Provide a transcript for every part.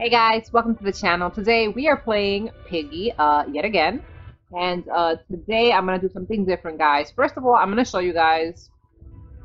Hey guys, welcome to the channel. Today we are playing Piggy uh, yet again. And uh, today I'm going to do something different, guys. First of all, I'm going to show you guys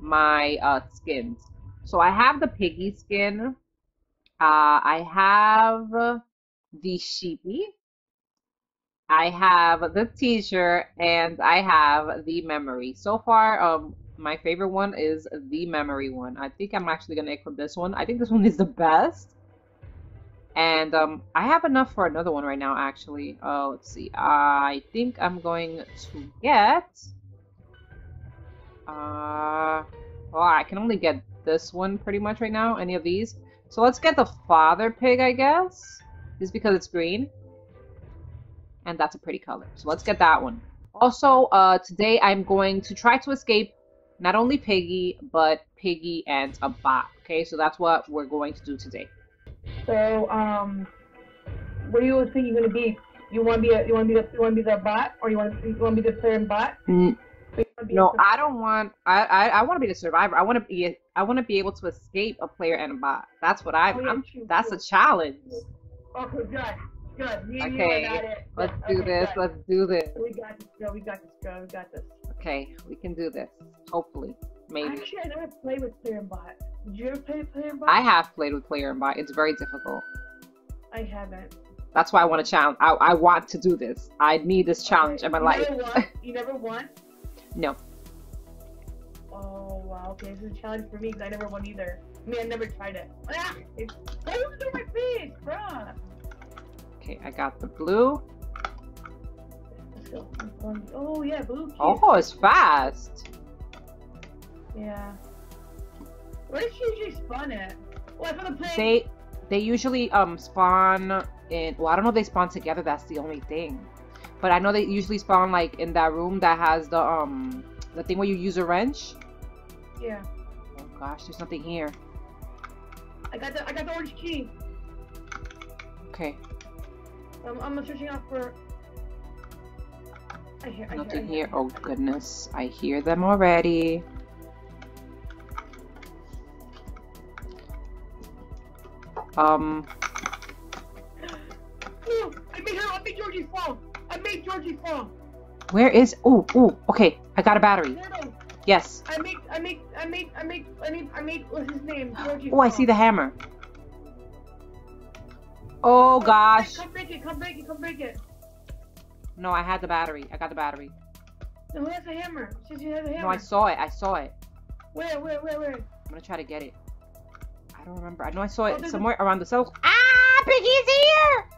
my uh, skins. So I have the Piggy skin. Uh, I have the Sheepy. I have the t-shirt and I have the memory. So far, um, my favorite one is the memory one. I think I'm actually going to equip this one. I think this one is the best. And um, I have enough for another one right now, actually. Oh, let's see. I think I'm going to get... Uh, well, I can only get this one pretty much right now, any of these. So let's get the father pig, I guess. Just because it's green. And that's a pretty color. So let's get that one. Also, uh, today I'm going to try to escape not only Piggy, but Piggy and a bot. Okay, so that's what we're going to do today. So, um, what do you think you're gonna be? You want to be a, you want to be the, you want to be the bot, or you want to you want to be the player and bot? Mm. No, I don't want. I I, I want to be the survivor. I want to be. I want to be able to escape a player and a bot. That's what I. Oh, yeah, I'm, true, that's true. a challenge. Okay, good, good. Me and you Okay, let's Okay, do this. good. Let's do this. We got this, girl. We got this, girl. We got this. Okay, we can do this. Hopefully, maybe. Actually, I never played with player and bot. Did you ever play player bot? I have played with player and bot. It's very difficult. I haven't. That's why I want to challenge. I, I want to do this. I need this challenge Okay, in my you life. Never won? You never won? No. Oh wow. Okay, this is a challenge for me because I never won either. I mean, I never tried it. Ah, it's going through my face, bruh. Okay, I got the blue. Oh yeah, blue. Key. Oh, it's fast. Yeah. Where does she usually spawn at? Well, I found a plane. They they usually um spawn in. Well, I don't know if they spawn together. That's the only thing. But I know they usually spawn like in that room that has the um the thing where you use a wrench. Yeah. Oh gosh, there's nothing here. I got the I got the orange key. Okay, Um, I'm searching out for. I hear. I hear, nothing I here. Oh goodness, I hear them already. Um, No, I made her. I made Georgie fall. I made Georgie fall. where is? Oh, oh. Okay, I got a battery. Yes. I made. I made. I made. I made. I made. I made. What's his name? Georgie. Oh, I see the hammer. Oh gosh. Come break it. Come break it. Come break it. No, I had the battery. I got the battery. No, who has the hammer? You have the hammer. No, I saw it. I saw it. Where? Where? Where? Where? I'm gonna try to get it. I don't remember. I know I saw Oh, it a- somewhere around the cells. Ah, Piggy's here!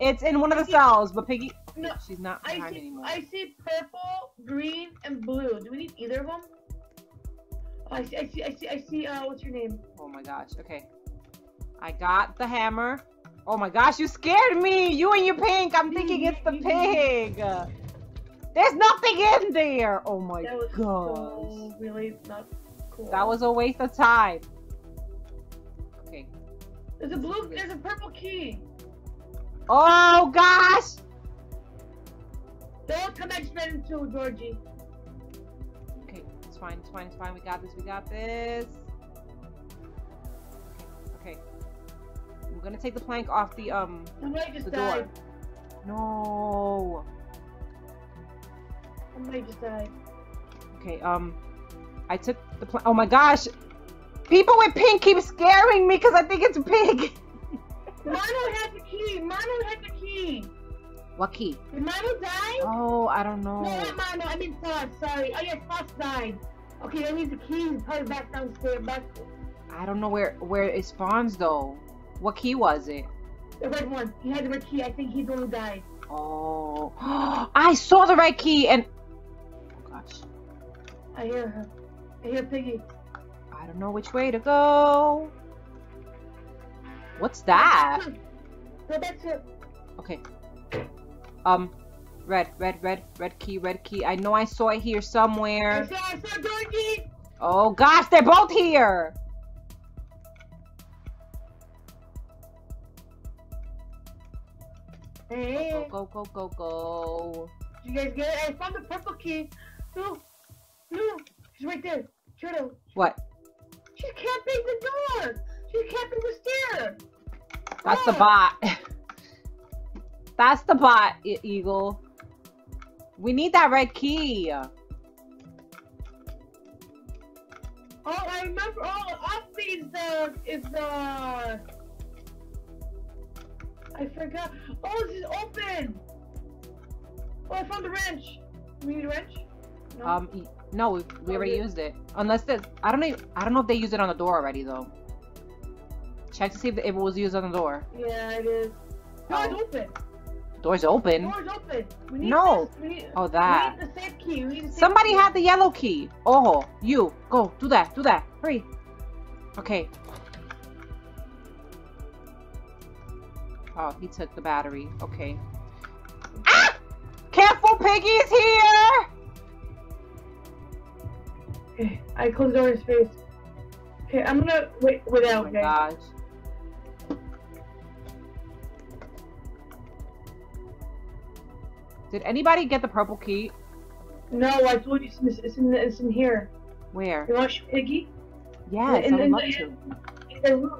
It's in one of the Piggy- cells, but Piggy, No, she's not I behind see. anymore. I see purple, green, and blue. Do we need either of them? Oh, I see. I see. I see. I see. Uh, what's your name? Oh my gosh. Okay. I got the hammer. Oh my gosh, you scared me! You and your pink. I'm thinking it's the pig. There's nothing in there. Oh my That was gosh. so really not cool. That was a waste of time. Okay. There's a blue. There's a purple key. Oh gosh! Don't come back straight into Georgie. Okay, it's fine, it's fine, it's fine. We got this, we got this. Okay, okay. I'm gonna take the plank off the um Somebody just the died. door. No. Somebody just died. Okay, um, I took the plank. Oh my gosh! People with pink keep scaring me because I think it's a pig. Mono had the key. Mono had the key. What key? Did Mono die? Oh, I don't know. No, not Mono. I mean Foss. Sorry. Oh yeah, Foss died. Okay, that means the key is probably back downstairs. Back I don't know where where it spawns though. What key was it? the red one. He had the red key. I think he's the one who died. Oh, I saw the right key and. Oh gosh. I hear her. I hear Piggy. I don't know which way to go. What's that? Go back to. Okay. Um, red, red, red, red key, red key. I know I saw it here I somewhere. saw, I saw Georgie. Oh gosh, they're both here. Hey, Go, go, go, go, go. did you guys get it? I found the purple key. No, no, she's right there. Turtle. What? She's camping the door. She's camping the stair. That's the Oh, bot. That's the bot, Eagle. We need that red key. Oh, I remember. Oh, Offbeat is the is the. I forgot. Oh, this is open. Oh, I found the wrench. We need a wrench. No? Um, no, we, we Oh, already used it. Unless there's, I don't know. I don't know if they used it on the door already though. Check to see if it was used on the door. yeah, it is. No, Oh. open. Door's open. Door's open. We need No. Need, Oh, that. We need the safe key. We need the safe Somebody key. had the yellow key. Oh, you go do that. Do that. Hurry. Okay. Oh, he took the battery. Okay. Ah! Careful, Piggy's here. Okay, I closed the door in his face. Okay, I'm gonna wait. without. Oh my Okay. gosh. Did anybody get the purple key? No, I told you it's in, it's in, it's in here. Where? You want to shoot Piggy? Yes, in, I would in, love the- to. in.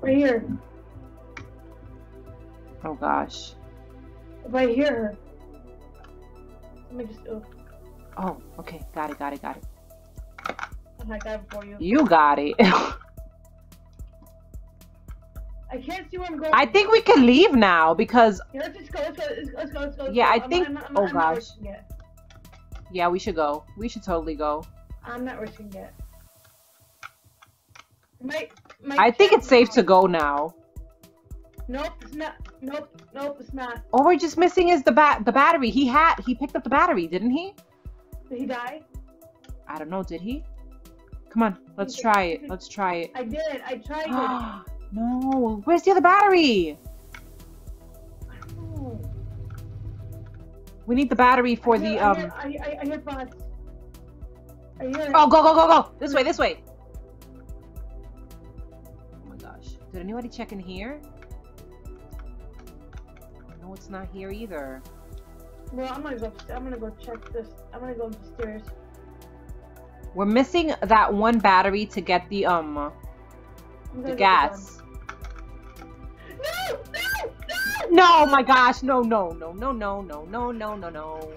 Right here. Oh gosh. If I hear her. Let me just. Oh, Oh, okay. Got it, got it, got it. I got it for you. You got it. I can't see where I'm going. I think we can leave now because Yeah, let's just go. Let's go. Let's go. Let's go. Let's go. Yeah, I I'm, think- I'm, I'm, oh, gosh. yeah, we should go. We should totally go. I'm not risking it. My, my I think it's safe to go now. Nope, it's not. Nope, nope, it's not. All we're just missing is the bat the battery. He had he picked up the battery, didn't he? Did he die? I don't know, did he? Come on, let's try it. Let's try it. I did. I tried it. no, where's the other battery? We need the battery for I the I um. hear- I, I, I hear bots. I hear. Oh, go go go go! This way, this way. Oh my gosh! Did anybody check in here? No, it's not here either. Well, I'm gonna go. I'm gonna go check this. I'm gonna go upstairs. We're missing that one battery to get the um the gas. No! No! No! No, my gosh! No, no, no, no, no, no, no, no, no, no.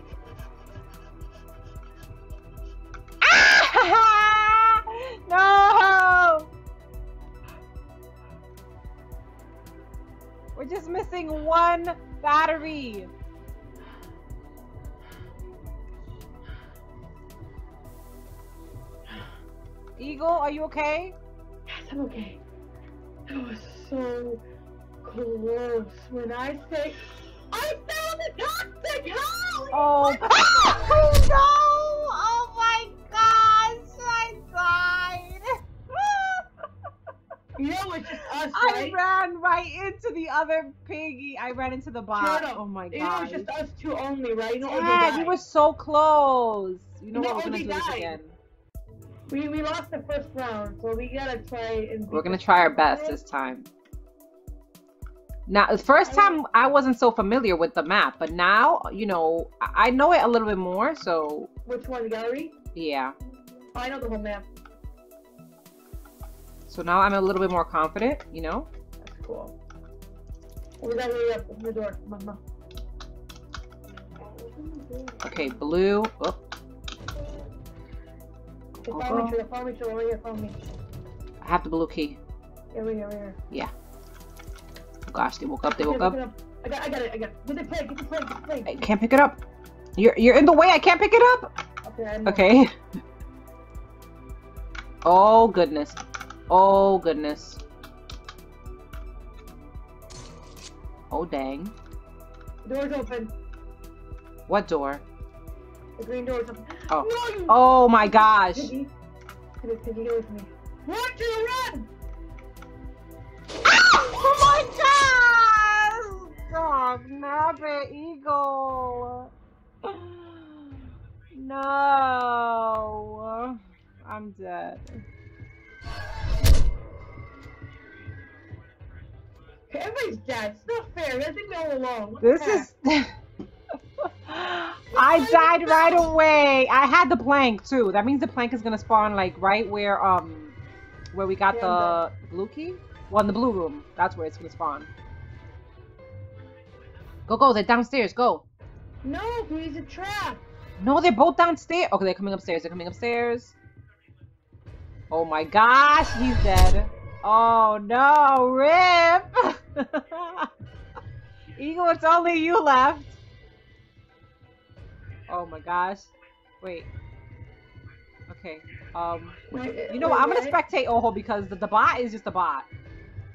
Ah! No! We're just missing one battery. Eagle, are you okay? Yes, I'm okay. That was so close. When I say, I found oh. the toxic house. Oh, oh no! Oh my gosh! I died! You know it's just us, right? I ran right into the other piggy. I ran into the bot. Shut up. Oh my god. You know it's just us two only, right? You know Dad, you were so close. You know what? We're gonna do this again. We we lost the first round, so we gotta try and. We're gonna try our best this time. Now, the first time I wasn't so familiar with the map, but now, you know, I know it a little bit more, so Which one, the gallery? yeah. Oh, I know the whole map. So now I'm a little bit more confident, you know? That's cool. Oh, we gotta hurry up. Open the door. Come on, come on. Okay, blue. Oh, Follow me, Trilla. Follow me, Trilla. Right here. Follow me. I have the blue key. Yeah, here, right here. Oh gosh, they woke up, they woke up. I got, I got it. I got it. Get the plate. Get the plate. Get the plate. I can't pick it up. You're you're in the way. I can't pick it up. Okay. Okay. Oh goodness. Oh goodness. Oh dang. The door's open. What door? The green open. Oh. No. Oh my gosh. Piggy. Piggy, Piggy, get away from me. Run, run! Oh my gosh! Dog, nabbit, eagle. No. I'm dead. Everybody's dead. It's not fair. Think me all alone. What This is. I died right away. I had the plank too. That means the plank is gonna spawn like right where um where we got Yeah, the blue key. Well, in the blue room. That's where it's gonna spawn. Go, go. They're downstairs. Go. No, he's a trap. No, they're both downstairs. Okay, they're coming upstairs. They're coming upstairs. Oh my gosh, he's dead. Oh no, Rip! Eagle, it's only you left. Oh my gosh. Wait. Okay. Um, Wait, you know what? I'm gonna what? spectate Oho because the, the bot is just a bot.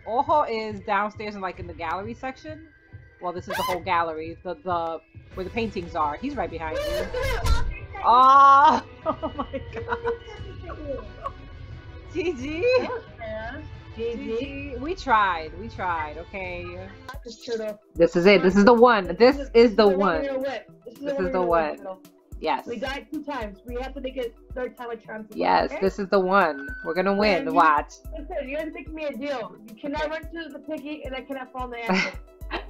Oho is downstairs and like in the gallery section. Well, this is the whole gallery. The the where the paintings are. He's right behind you. Oh, oh my god. GG. That. GG. GG. We tried. We tried. Okay. This is it. This is the one. This is the one one. we're gonna win. This is the one. is the we're one. gonna win. Yes. We died two times. We have to make it third time a chance. to Yes. okay? This is the one. We're gonna win. You- Watch. Listen, you have to make me a deal. You cannot run to the piggy, and I cannot fall in the.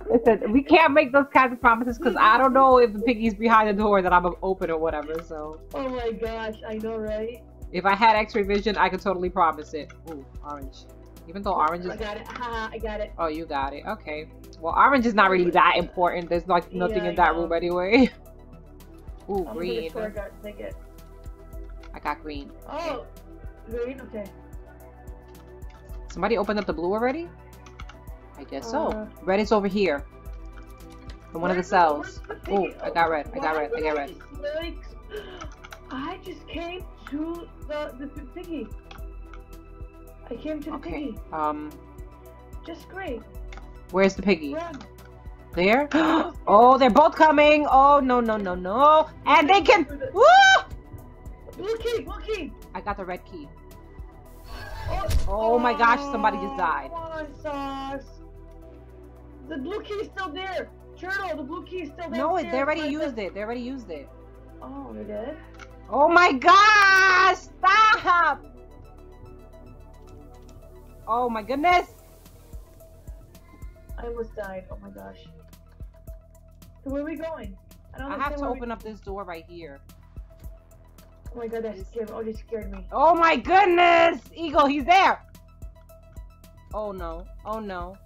Listen, we can't make those kinds of promises because I don't know if the piggy's behind the door that I'm gonna open or whatever. So oh my gosh, I know, right? if I had X-ray vision, I could totally promise it. Ooh, orange. Even though orange is. I got it. Haha, I got it. Oh, you got it. Okay. Well, orange is not really that important. There's like nothing Yeah, in that room anyway. Ooh, I'm green. gonna tour guard take it. I got green. Oh, green. Okay. Somebody opened up the blue already? I guess so. Uh, Red is over here. In one of the cells. Oh. I got red. I got red. I got red. I just, like, I just came to the the piggy. I came to the Okay. piggy. Um, Just great. where's the piggy? Run. There? oh, they're both coming. Oh, no, no, no, no. And they can. Woo! Blue key, blue key. I got the red key. Oh, Oh my gosh, somebody just died. Come on, Sauce. The blue key is still there. Turtle, the blue key is still there. No, it- they already used it. They already used it. Oh, they did? Oh my gosh! Stop! Oh my goodness! I almost died. Oh my gosh. So where are we going? I don't I have to where we- open up this door right here. Oh my god, that scared. Oh, they scared me. Oh my goodness! Eagle, he's there! Oh no. Oh no.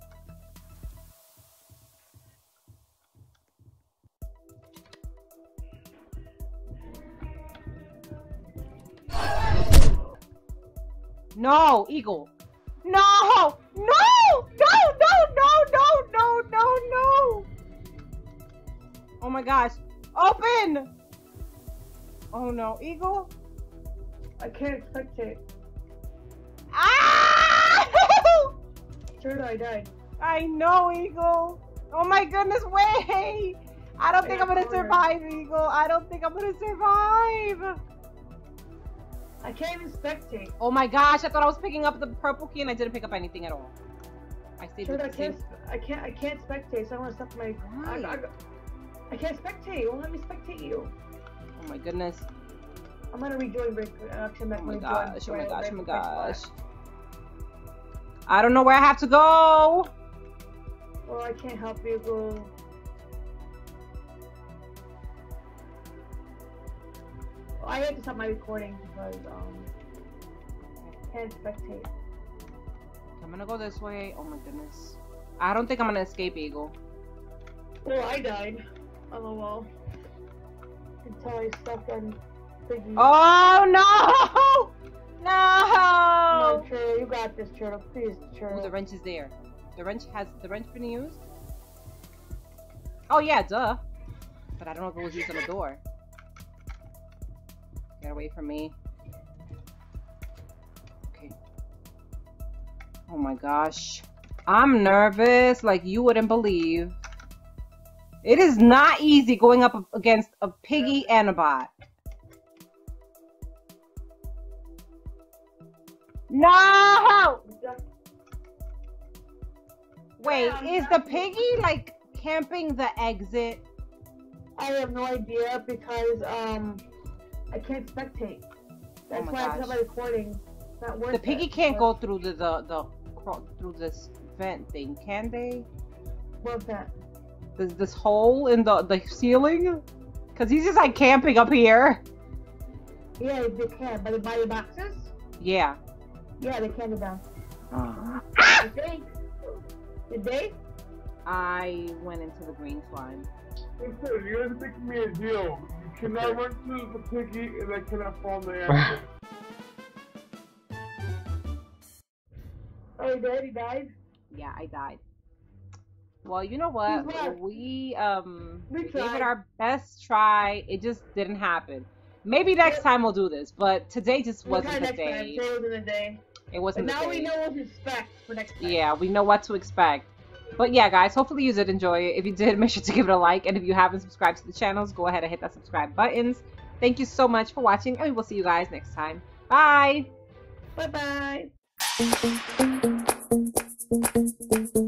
No, Eagle. No! No! No! No! No! No! No! No! No! Oh my gosh. Open! Oh no, Eagle. I can't spectate. Ah! Turtle, I died. I know, Eagle. Oh my goodness, wait! I don't think I'm gonna survive, Eagle. I don't think I'm gonna survive. I can't even spectate. Oh my gosh, I thought I was picking up the purple key and I didn't pick up anything at all. I stayed with Turtle, I can't. I can't. I can't spectate. So I want to stop my. I, Why? I, I can't spectate. It won't let me spectate you. Oh my goodness. I'm gonna rejoin. Actually, I'm not Oh my gosh. Oh my gosh. Oh my gosh. I don't know where I have to go. Well, I can't help you go. Well, I had to stop my recording because um can't spectate. I'm gonna go this way. Oh my goodness. I don't think I'm gonna escape, Eagle. Well, I died. LOL. Until I stuck on Piggy. Oh no! No, No! Turtle, you got this, Turtle. Please, Ooh, Turtle. Oh, the wrench is there. The wrench has the wrench been used? Oh yeah, duh. But I don't know if it was used on the door. Get away from me. Okay. Oh my gosh. I'm nervous like you wouldn't believe. It is not easy going up against a piggy and a bot. No! Wait, is the piggy like camping the exit? I have no idea because um I can't spectate. That's Oh why I gosh. cut my recording. Not worth The piggy it, can't go through the the, the through this vent thing, can they? What's that? There's this hole in the the ceiling. Cause he's just like camping up here. Yeah, they can. By the by the boxes? Yeah. Yeah, they can go down. I think. Did they? I went into the green slime. Listen, you guys are making me a deal. You cannot run to the piggy and I cannot fall in the air. Oh, he did. He died. Yeah, I died. Well, you know what? We um We gave it our best try. It just didn't happen. Maybe next time we'll do this, but today just We'll wasn't the day. Today wasn't the day. It wasn't the now we know what to expect for next time. Yeah, we know what to expect. But yeah, guys, hopefully you did enjoy it. If you did, make sure to give it a like. And if you haven't subscribed to the channels, go ahead and hit that subscribe buttons. Thank you so much for watching, and we will see you guys next time. Bye! Bye bye.